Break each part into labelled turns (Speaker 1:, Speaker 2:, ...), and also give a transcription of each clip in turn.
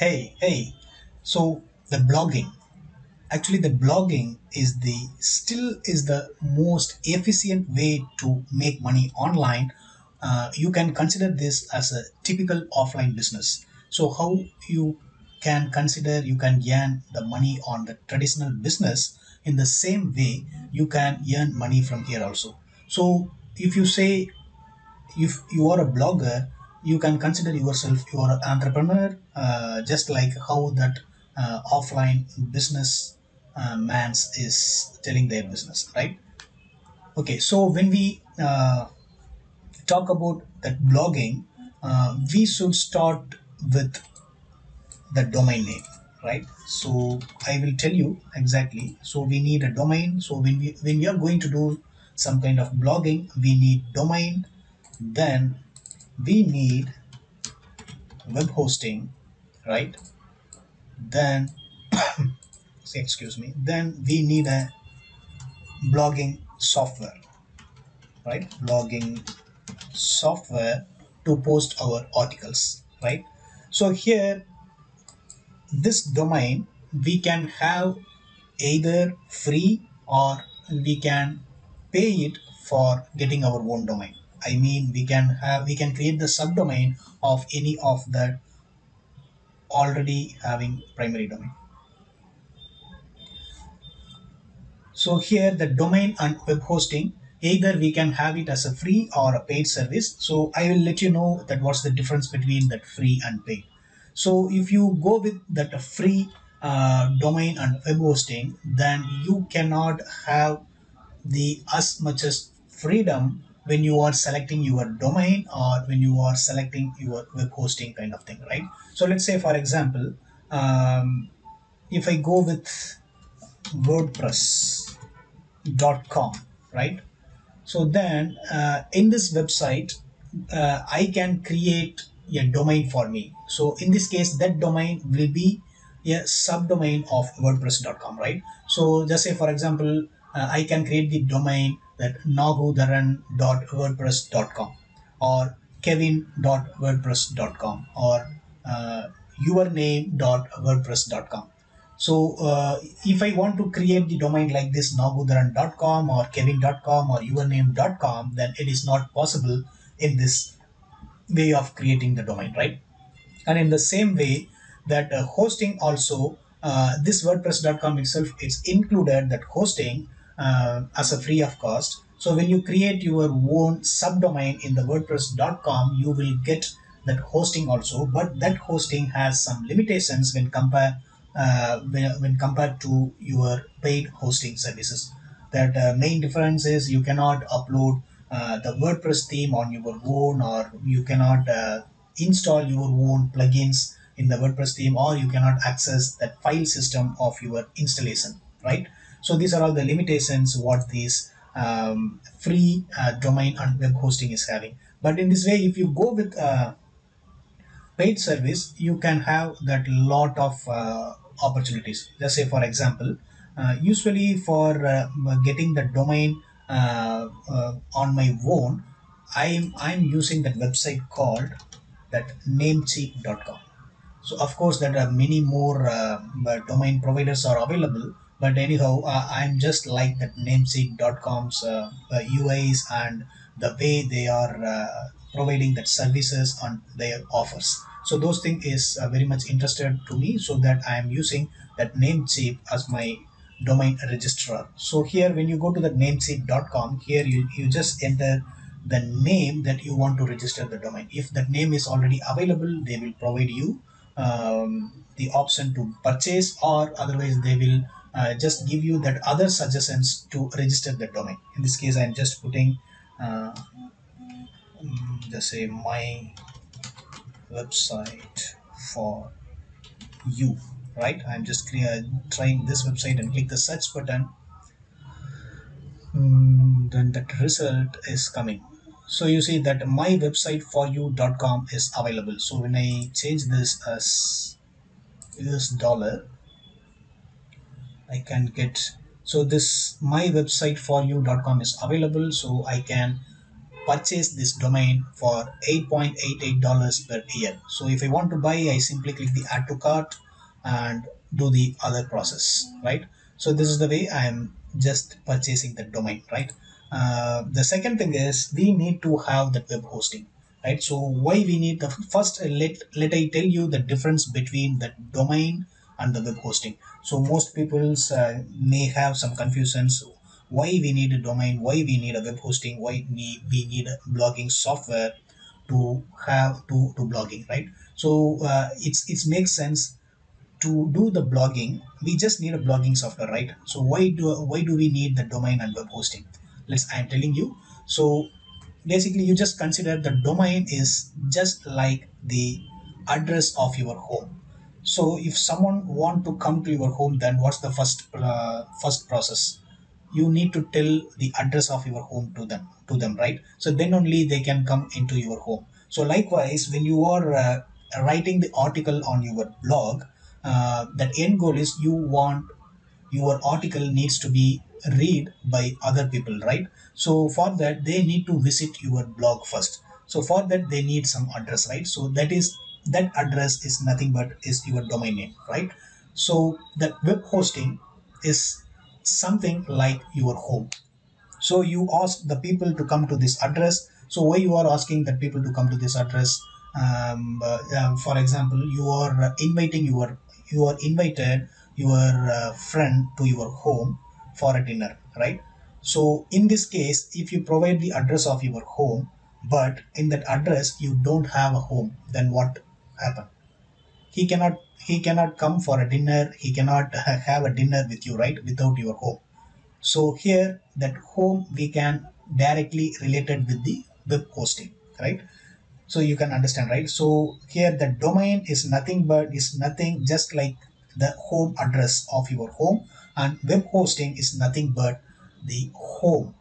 Speaker 1: hey hey. So the blogging. Actually the blogging is the still is the most efficient way to make money online. Uh, you can consider this as a typical offline business. So how you can consider you can earn the money on the traditional business in the same way you can earn money from here also. So if you say if you are a blogger you can consider yourself you are an entrepreneur uh, just like how that uh, offline business uh, man's is telling their business right? Okay so when we uh, talk about that blogging uh, we should start with the domain name right? So i will tell you exactly. So we need a domain. So when we when we are going to do some kind of blogging we need domain then we need web hosting right? Then excuse me then we need a blogging software right? Blogging software to post our articles right? So here this domain we can have either free or we can pay it for getting our own domain i mean we can have we can create the subdomain of any of that already having primary domain. So here the domain and web hosting either we can have it as a free or a paid service. So i will let you know that what's the difference between that free and paid. So if you go with that free uh, domain and web hosting then you cannot have the as much as freedom when you are selecting your domain or when you are selecting your web hosting kind of thing right? So let's say for example um, if i go with wordpress.com right? So then uh, in this website uh, i can create a domain for me. So in this case that domain will be a subdomain of wordpress.com right? So just say for example uh, i can create the domain that nagudharan.wordpress.com or kevin.wordpress.com or uh, yourname.wordpress.com so uh, if I want to create the domain like this nagudharan.com or kevin.com or yourname.com, then it is not possible in this way of creating the domain, right? And in the same way that uh, hosting also, uh, this WordPress.com itself, it's included that hosting uh, as a free of cost. So when you create your own subdomain in the WordPress.com, you will get that hosting also, but that hosting has some limitations when compare uh, when, when compared to your paid hosting services. That uh, main difference is you cannot upload uh, the WordPress theme on your own, or you cannot uh, install your own plugins in the WordPress theme, or you cannot access that file system of your installation. Right. So these are all the limitations what these um, free uh, domain and web hosting is having. But in this way, if you go with uh, paid service you can have that lot of uh, opportunities just say for example uh, usually for uh, getting the domain on my own i'm i'm using that website called that namecheap.com so of course there are many more domain providers are available but anyhow uh, i'm just like that namecheap.com's uh, uh, uis and the way they are uh, providing that services on their offers. So those thing is uh, very much interested to me so that i am using that namecheap as my domain registrar. So here when you go to the namecheap.com here you, you just enter the name that you want to register the domain. If that name is already available they will provide you um, the option to purchase or otherwise they will uh, just give you that other suggestions to register the domain. In this case i'm just putting uh, mm, just say my website for you right? I'm just clear, trying this website and click the search button. Mm, then that result is coming. So you see that my website for you.com is available. So when i change this as us dollar i can get so this my website for you.com is available so i can purchase this domain for $8.88 per year. So if I want to buy, I simply click the add to cart and do the other process, right? So this is the way I am just purchasing the domain, right? Uh, the second thing is we need to have the web hosting, right? So why we need the first let let I tell you the difference between the domain and the web hosting. So most people uh, may have some confusions why we need a domain, why we need a web hosting, why we, we need a blogging software to have to, to blogging, right? So uh, it's it makes sense to do the blogging. We just need a blogging software, right? So why do why do we need the domain and web hosting? Let's I'm telling you. So basically, you just consider the domain is just like the address of your home so if someone want to come to your home then what's the first uh, first process? You need to tell the address of your home to them to them right? So then only they can come into your home. So likewise when you are uh, writing the article on your blog uh, that end goal is you want your article needs to be read by other people right? So for that they need to visit your blog first. So for that they need some address right? So that is that address is nothing but is your domain name right? So that web hosting is something like your home. So you ask the people to come to this address. So why you are asking the people to come to this address? Um, uh, um, for example you are inviting your you are invited your uh, friend to your home for a dinner right? So in this case if you provide the address of your home but in that address you don't have a home then what happen. He cannot he cannot come for a dinner he cannot have a dinner with you right without your home. So here that home we can directly related with the web hosting right? So you can understand right? So here the domain is nothing but is nothing just like the home address of your home and web hosting is nothing but the home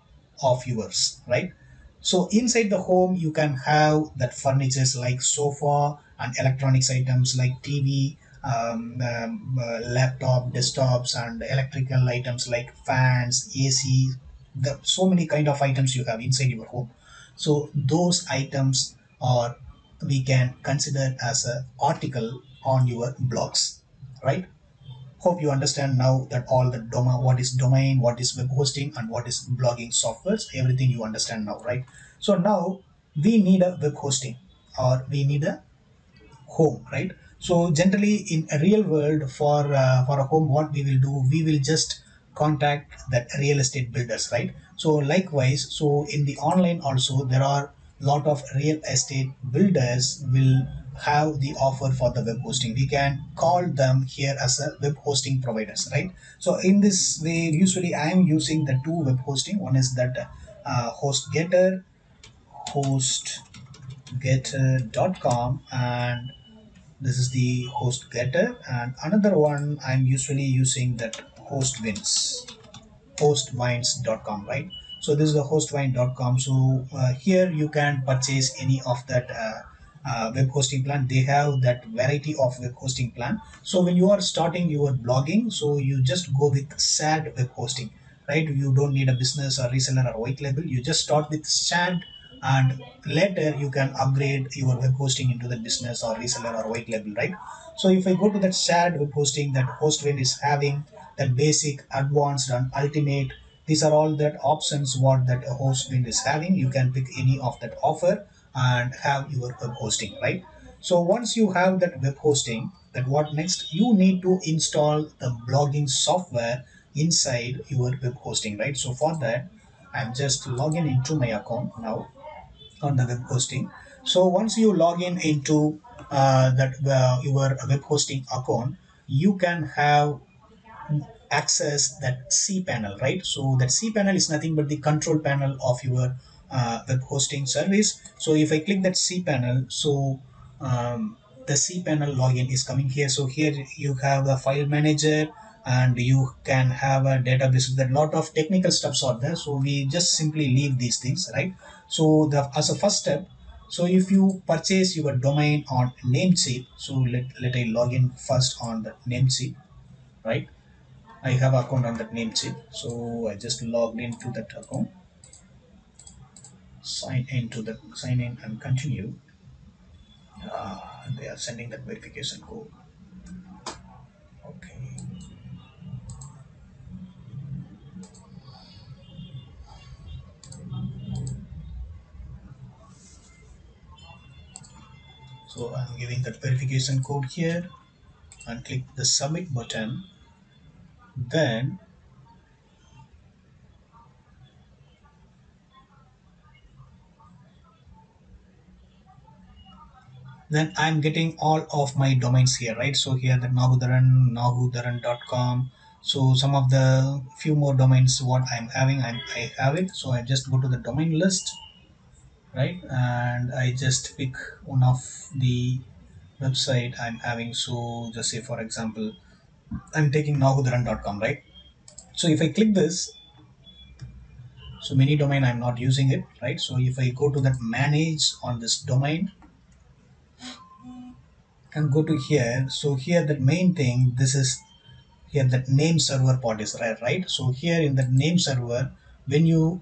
Speaker 1: of yours right so inside the home you can have that furnitures like sofa and electronics items like tv um, um, uh, laptop desktops and electrical items like fans ac the so many kind of items you have inside your home. So those items are we can consider as a article on your blogs right hope you understand now that all the domain what is domain what is web hosting and what is blogging softwares everything you understand now right? So now we need a web hosting or we need a home right? So generally in a real world for uh, for a home what we will do we will just contact that real estate builders right? So likewise so in the online also there are lot of real estate builders will have the offer for the web hosting. We can call them here as a web hosting providers right? So in this way usually i am using the two web hosting. One is that uh, hostgator hostgator.com and this is the hostgator and another one i'm usually using that hostwinds hostwinds.com right so this is the hostwinds.com so uh, here you can purchase any of that uh, uh, web hosting plan. They have that variety of web hosting plan. So when you are starting your blogging so you just go with shared web hosting right? You don't need a business or reseller or white label. You just start with shared and later you can upgrade your web hosting into the business or reseller or white label right? So if i go to that shared web hosting that hostwind is having that basic advanced and ultimate these are all that options what that host hostwind is having. You can pick any of that offer and have your web hosting right? So once you have that web hosting that what next? You need to install the blogging software inside your web hosting right? So for that i'm just logging into my account now on the web hosting. So once you log in into uh, that uh, your web hosting account you can have access that C panel, right? So that C panel is nothing but the control panel of your uh, web hosting service. So if i click that C panel, so um, the panel login is coming here. So here you have the file manager and you can have a database that lot of technical steps are there. So we just simply leave these things right? So the as a first step so if you purchase your domain on namecheap so let, let i log in first on the namecheap right i have account on that namecheap so i just logged into that account. Sign into the sign in and continue. Uh, they are sending that verification code. Okay. So I'm giving that verification code here. And click the submit button then then I'm getting all of my domains here, right? So here the Nagudharan, nagudharan.com. So some of the few more domains what I'm having, I'm, I have it. So I just go to the domain list, right? And I just pick one of the website I'm having. So just say for example, I'm taking nagudharan.com, right? So if I click this, so many domain I'm not using it, right? So if I go to that manage on this domain, and go to here so here the main thing this is here that name server part is right right so here in the name server when you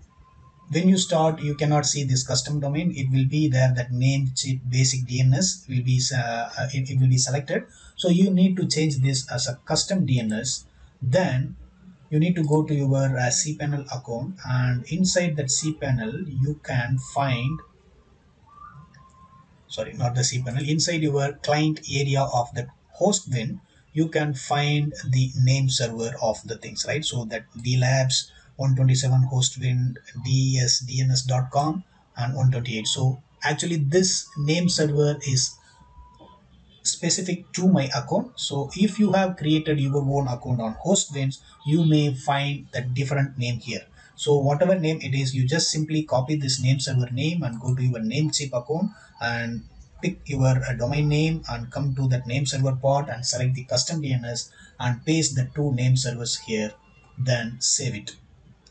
Speaker 1: when you start you cannot see this custom domain. It will be there that name basic dns will be uh, it, it will be selected. So you need to change this as a custom dns then you need to go to your uh, cpanel account and inside that cpanel you can find sorry not the cpanel inside your client area of the hostwind you can find the name server of the things right? So that dlabs 127 host bin dsdns.com and 128 so actually this name server is specific to my account. So if you have created your own account on hostwinds you may find the different name here. So whatever name it is you just simply copy this name server name and go to your namecheap account and pick your uh, domain name and come to that name server part and select the custom dns and paste the two name servers here then save it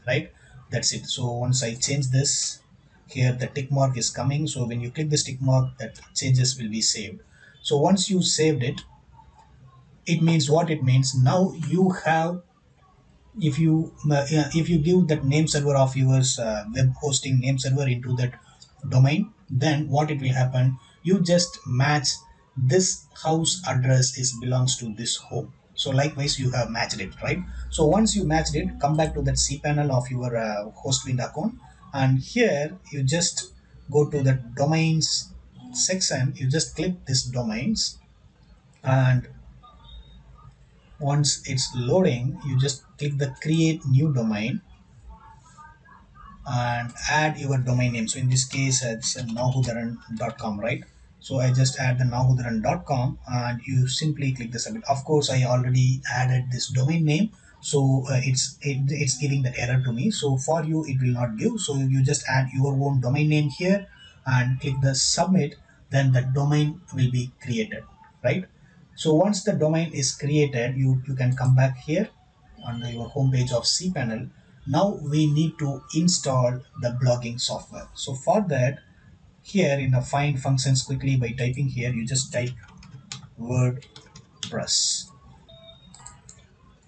Speaker 1: right? That's it. So once i change this here the tick mark is coming. So when you click this tick mark that changes will be saved. So once you saved it it means what it means? Now you have if you uh, if you give that name server of yours uh, web hosting name server into that domain then what it will happen? You just match this house address is belongs to this home so likewise you have matched it right? So once you matched it come back to that cpanel of your uh, hostwind account. And here you just go to the domains section. You just click this domains. And once it's loading you just click the create new domain and add your domain name. So in this case it's nagudharan.com right so i just add the nagudharan.com and you simply click the submit. Of course i already added this domain name. So uh, it's it, it's giving that error to me. So for you it will not give. So you just add your own domain name here and click the submit. Then the domain will be created right? So once the domain is created you you can come back here on the, your home page of cpanel now we need to install the blogging software. So for that here in the find functions quickly by typing here. You just type wordpress.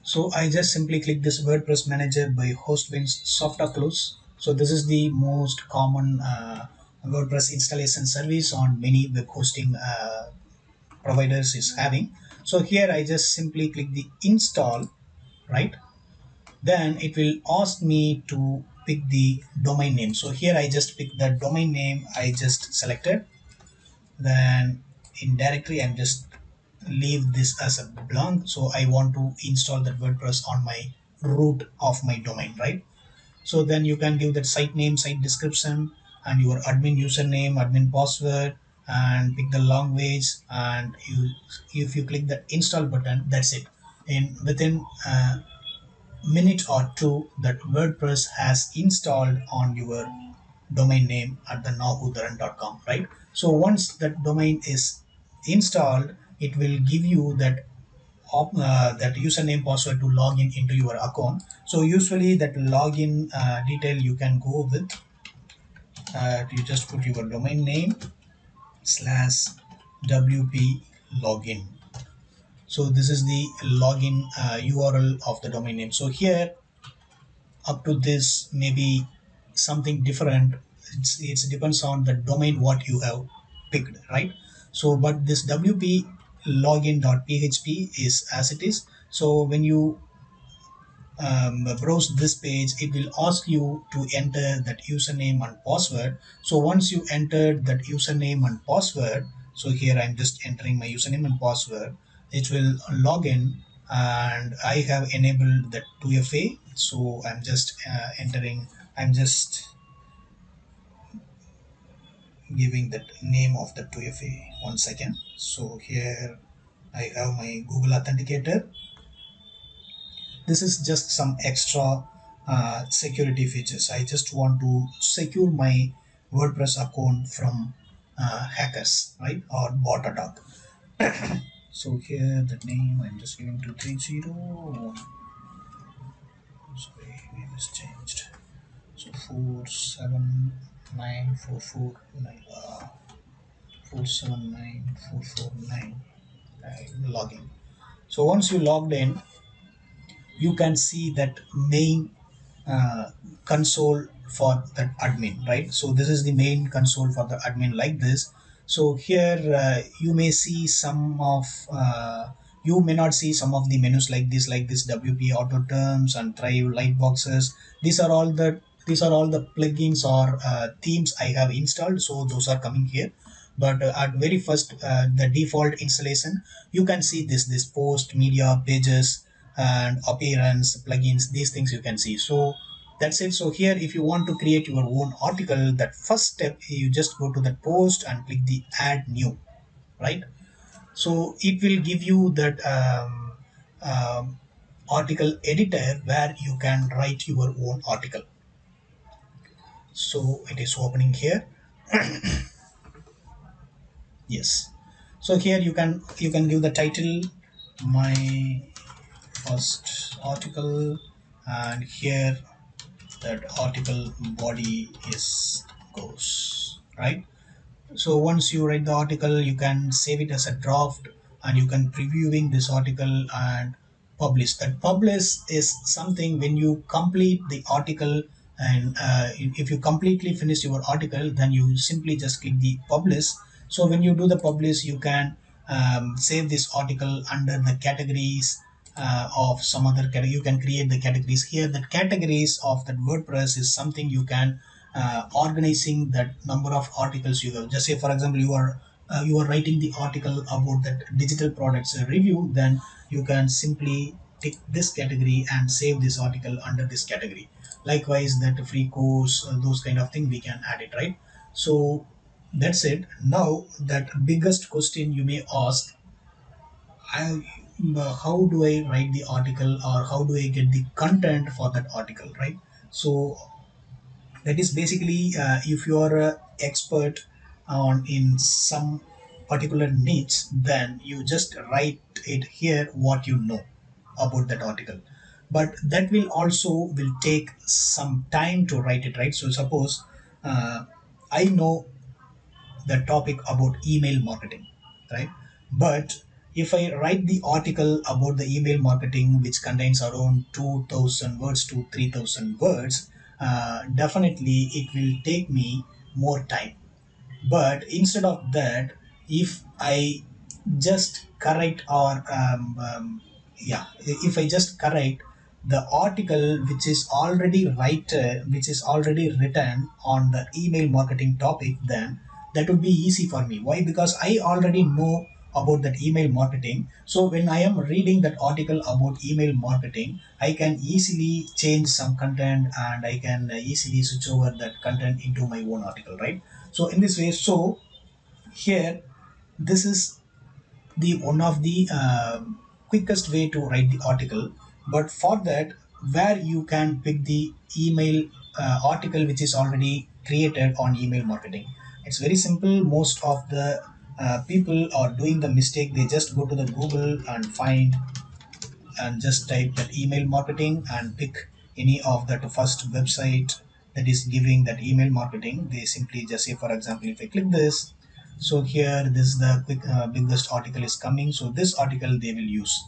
Speaker 1: So i just simply click this wordpress manager by hostwind's Softaculous so this is the most common uh, wordpress installation service on many web hosting uh, providers is having. So here i just simply click the install right? Then it will ask me to pick the domain name. So here i just pick the domain name i just selected. Then in directory i'm just leave this as a blank. So i want to install that wordpress on my root of my domain right? So then you can give that site name site description and your admin username admin password and pick the language. And you if you click the install button that's it. In within uh, minute or two that WordPress has installed on your domain name at the nagudharan.com, right? So once that domain is installed, it will give you that uh, that username password to log in into your account. So usually that login uh, detail you can go with. Uh, you just put your domain name slash wp login so this is the login uh, url of the domain name. So here up to this maybe something different. It's it depends on the domain what you have picked right? So but this wp login.php is as it is. So when you um, browse this page it will ask you to enter that username and password. So once you entered that username and password so here i'm just entering my username and password it will log in and i have enabled the 2fa so i'm just uh, entering i'm just giving the name of the 2fa one second so here i have my google authenticator. This is just some extra uh, security features. I just want to secure my wordpress account from uh, hackers right or bot attack so here the name i'm just giving to 30 sorry name is changed. So 479449 uh, 479449 I'm logging so once you logged in you can see that main uh, console for that admin right? So this is the main console for the admin like this so here uh, you may see some of uh, you may not see some of the menus like this like this wp auto terms and thrive lightboxes these are all the these are all the plugins or uh, themes i have installed. So those are coming here. But uh, at very first uh, the default installation you can see this this post media pages and appearance plugins these things you can see. So that's it so here if you want to create your own article that first step you just go to the post and click the add new right? So it will give you that um, um, article editor where you can write your own article. So it is opening here. Yes. So here you can you can give the title my first article and here that article body is goes right? So once you write the article you can save it as a draft and you can previewing this article and publish. That publish is something when you complete the article and uh, if you completely finish your article then you simply just click the publish. So when you do the publish you can um, save this article under the categories uh, of some other category you can create the categories here. The categories of that wordpress is something you can uh, organizing that number of articles you have. Just say for example you are uh, you are writing the article about that digital products review then you can simply tick this category and save this article under this category. Likewise that free course uh, those kind of thing we can add it right? So that's it. Now that biggest question you may ask I, how do I write the article or how do I get the content for that article, right? So that is basically uh, if you are an expert on in some particular niche, then you just write it here what you know about that article. But that will also will take some time to write it, right? So suppose uh, I know the topic about email marketing, right? But if I write the article about the email marketing, which contains around 2000 words to 3000 words, uh, definitely it will take me more time. But instead of that, if I just correct or um, um, yeah, if I just correct the article which is already written, which is already written on the email marketing topic, then that would be easy for me. Why? Because I already know about that email marketing. So when I am reading that article about email marketing, I can easily change some content and I can easily switch over that content into my own article, right? So in this way, so here, this is the one of the uh, quickest way to write the article. But for that, where you can pick the email uh, article which is already created on email marketing. It's very simple. Most of the uh, people are doing the mistake. They just go to the google and find and just type that email marketing and pick any of that first website that is giving that email marketing. They simply just say for example if i click this so here this is the quick uh, biggest article is coming. So this article they will use.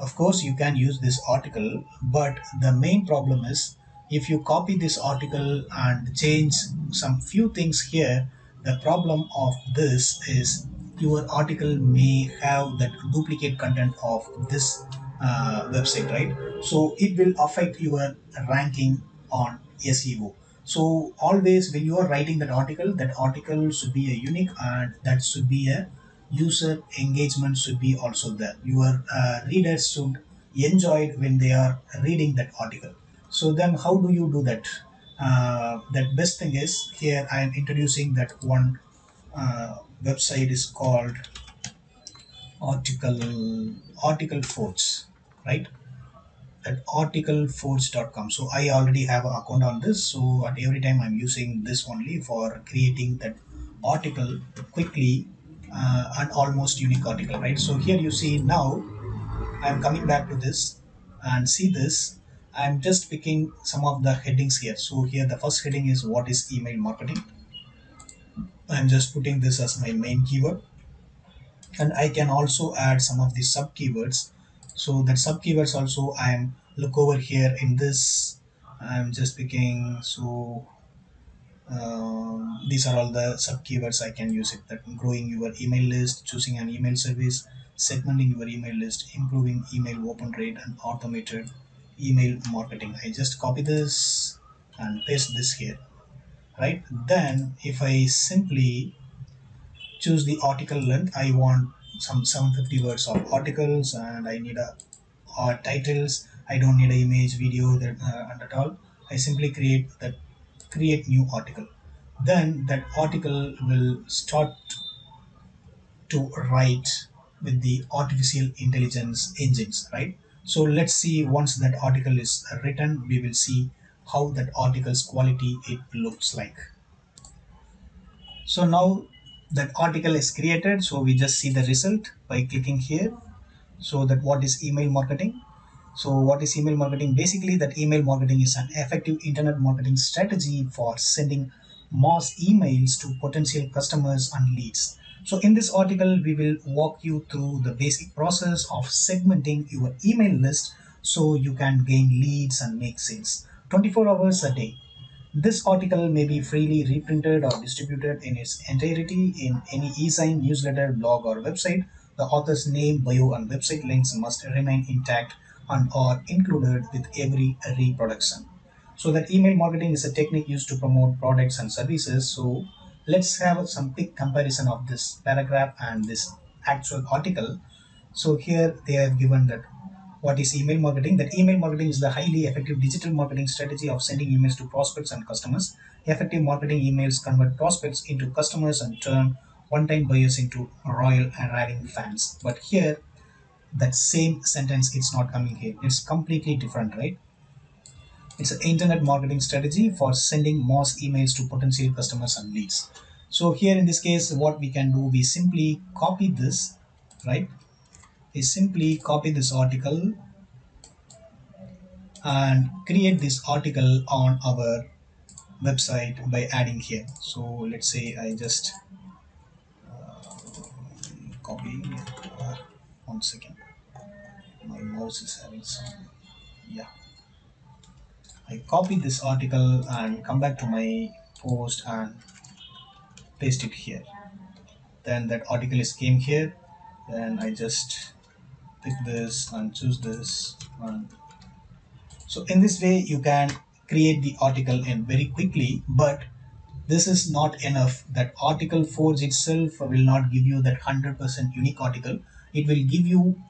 Speaker 1: Of course you can use this article but the main problem is if you copy this article and change some few things here the problem of this is your article may have that duplicate content of this uh, website right? So it will affect your ranking on seo so always when you are writing that article that article should be a unique and that should be a user engagement should be also there. Your uh, readers should enjoy it when they are reading that article. So then how do you do that uh, that best thing is here i am introducing that one uh, website is called article article forge right? At articleforge.com so i already have an account on this. So at every time i'm using this only for creating that article quickly uh, and almost unique article right? So here you see now i'm coming back to this and see this i'm just picking some of the headings here. So here the first heading is what is email marketing? I'm just putting this as my main keyword. And I can also add some of the sub keywords so that sub keywords also I am look over here in this. I'm just picking so um, these are all the sub keywords I can use it. That growing your email list choosing an email service segmenting your email list improving email open rate and automated email marketing. I just copy this and paste this here right? Then if I simply choose the article length i want some 750 words of articles and i need a or titles. I don't need an image video that uh, and at all. I simply create that create new article. Then that article will start to write with the artificial intelligence engines right so let's see once that article is written we will see how that article's quality it looks like. So now that article is created so we just see the result by clicking here. So that what is email marketing? So what is email marketing? Basically that email marketing is an effective internet marketing strategy for sending mass emails to potential customers and leads so in this article we will walk you through the basic process of segmenting your email list so you can gain leads and make sales 24 hours a day this article may be freely reprinted or distributed in its entirety in any e-zine, newsletter, blog, or website. The author's name, bio, and website links must remain intact and are included with every reproduction. So that email marketing is a technique used to promote products and services. So let's have some quick comparison of this paragraph and this actual article. So here they have given that what is email marketing? That email marketing is the highly effective digital marketing strategy of sending emails to prospects and customers. Effective marketing emails convert prospects into customers and turn one-time buyers into royal and raving fans. But here, that same sentence it's not coming here. It's completely different, right? It's an internet marketing strategy for sending mass emails to potential customers and leads. So here in this case, what we can do, we simply copy this, right? we simply copy this article and create this article on our website by adding here so let's say I just uh, copy one second my mouse is having some yeah I copy this article and come back to my post and paste it here. Then that article is came here. Then I just pick this and choose this and so in this way you can create the article in very quickly but this is not enough. That article forge itself will not give you that 100% unique article. It will give you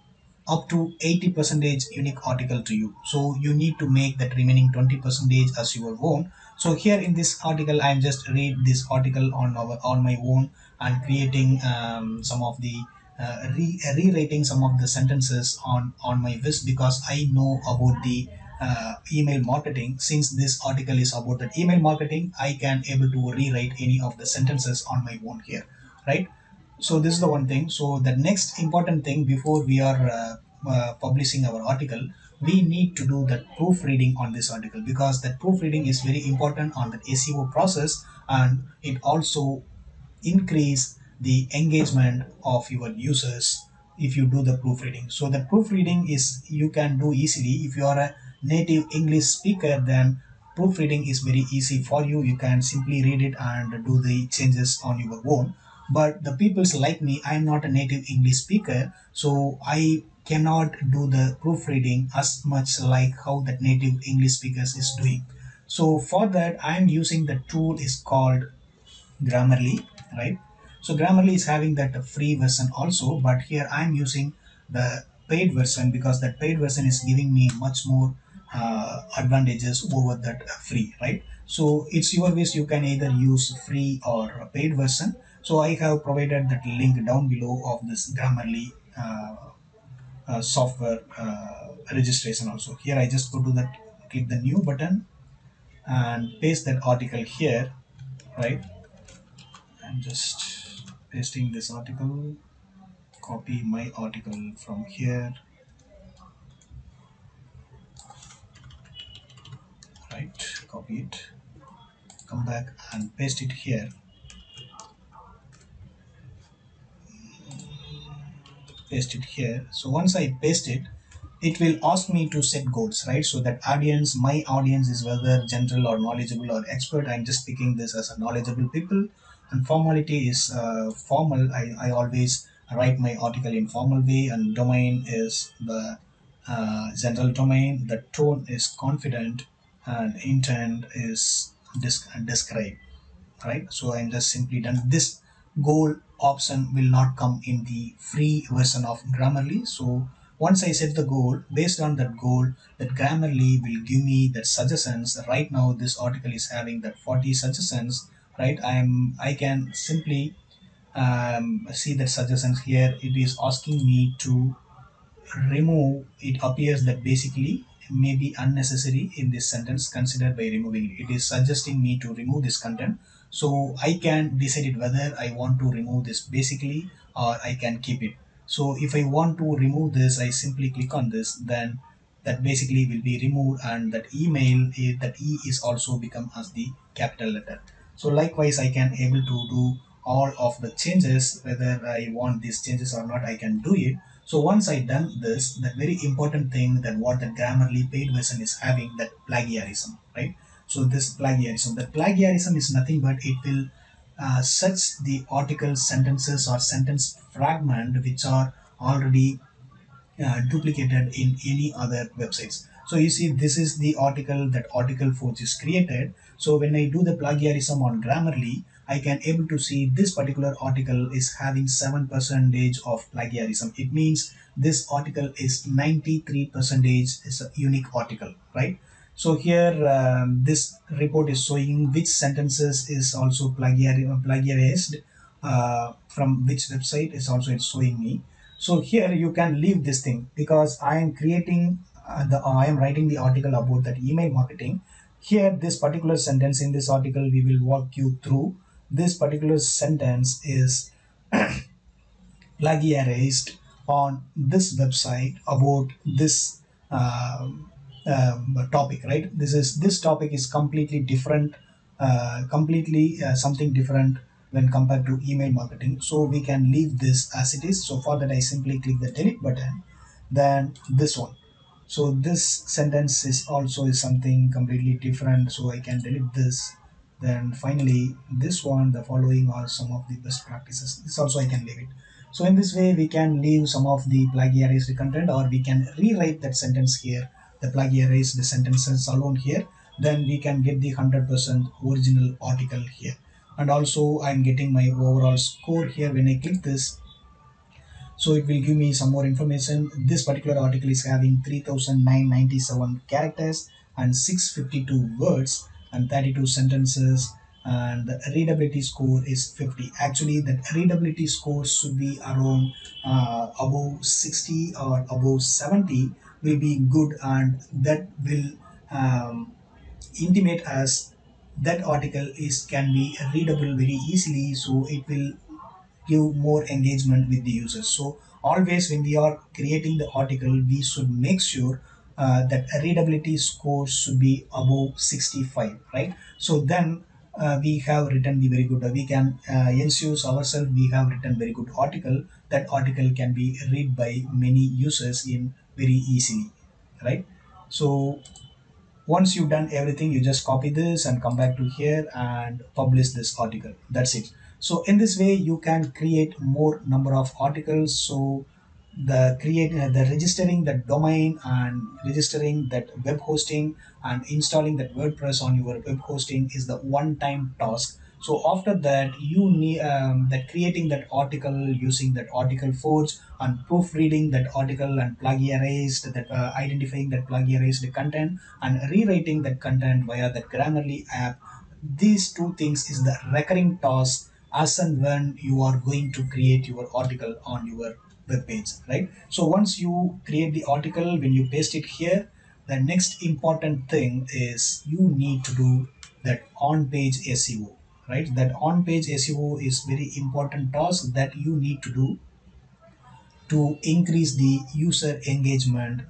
Speaker 1: up to 80 percentage unique article to you. So you need to make that remaining 20 percentage as your own. So here in this article i am just read this article on our on my own and creating um, some of the uh, re- rewriting some of the sentences on on my wish because I know about the uh, email marketing. Since this article is about the email marketing I can able to rewrite any of the sentences on my own here right so this is the one thing. So the next important thing before we are uh, uh, publishing our article we need to do that proofreading on this article because that proofreading is very important on the SEO process and it also increase the engagement of your users if you do the proofreading. So the proofreading is you can do easily. If you are a native english speaker then proofreading is very easy for you. You can simply read it and do the changes on your own but the people's like me i'm not a native english speaker so i cannot do the proofreading as much like how that native english speakers is doing. So for that i'm using the tool is called grammarly right? So grammarly is having that free version also but here i'm using the paid version because that paid version is giving me much more uh, advantages over that free right? So it's your wish you can either use free or paid version so i have provided that link down below of this grammarly uh, uh, software uh, registration also. Here i just go to that click the new button and paste that article here right? I'm just pasting this article. Copy my article from here. Right copy it. Come back and paste it here paste it here. So once i paste it it will ask me to set goals right? So that audience my audience is whether general or knowledgeable or expert. I'm just picking this as a knowledgeable people. And formality is uh, formal. I, I always write my article in formal way and domain is the uh, general domain. The tone is confident and intent is describe right? So i'm just simply done this goal option will not come in the free version of grammarly so once i set the goal based on that goal that grammarly will give me that suggestions right now this article is having that 40 suggestions right i'm i can simply um, see that suggestions here it is asking me to remove it appears that basically may be unnecessary in this sentence considered by removing it. It is suggesting me to remove this content. So I can decide it whether I want to remove this basically or I can keep it. So if I want to remove this, I simply click on this, then that basically will be removed and that email, eh, that E is also become as the capital letter. So likewise, I can able to do all of the changes, whether I want these changes or not, I can do it. So once I done this, the very important thing that what the Grammarly paid version is having that plagiarism, right? So this plagiarism, the plagiarism is nothing but it will uh, search the article sentences or sentence fragment which are already uh, duplicated in any other websites. So you see, this is the article that Article Forge is created. So when I do the plagiarism on Grammarly, I can able to see this particular article is having seven percentage of plagiarism. It means this article is 93 percentage is a unique article, right? So here um, this report is showing which sentences is also plagiar plagiarized uh, from which website is also showing me. So here you can leave this thing because I am creating uh, the I am writing the article about that email marketing. Here this particular sentence in this article we will walk you through. This particular sentence is plagiarized on this website about this um, um, topic right? This is this topic is completely different uh, completely uh, something different when compared to email marketing. So we can leave this as it is. So for that i simply click the delete button then this one. So this sentence is also is something completely different. So i can delete this then finally this one the following are some of the best practices. This also i can leave it. So in this way we can leave some of the plagiarized content or we can rewrite that sentence here the plagiarized sentences alone here then we can get the 100% original article here. And also i'm getting my overall score here when i click this. So it will give me some more information. This particular article is having 3997 characters and 652 words and 32 sentences and the readability score is 50 actually that readability score should be around uh, above 60 or above 70 will be good and that will um, intimate us that article is can be readable very easily so it will give more engagement with the users. So always when we are creating the article, we should make sure uh, that readability score should be above 65, right? So then uh, we have written the very good, we can uh, ensure ourselves we have written very good article. That article can be read by many users in very easily, right? So once you've done everything you just copy this and come back to here and publish this article. That's it. So in this way you can create more number of articles. So the create uh, the registering that domain and registering that web hosting and installing that wordpress on your web hosting is the one time task so after that you need um, that creating that article using that article forge and proofreading that article and plagiarized that uh, identifying that plagiarized content and rewriting that content via that grammarly app these two things is the recurring task as and when you are going to create your article on your web page right? So once you create the article when you paste it here the next important thing is you need to do that on page seo right? That on page seo is very important task that you need to do to increase the user engagement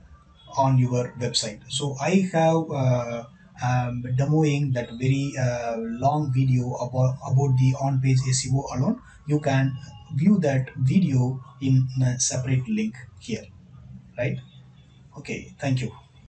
Speaker 1: on your website. So i have uh, um, demoing that very uh, long video about about the on page seo alone. You can view that video in a separate link here right? Okay thank you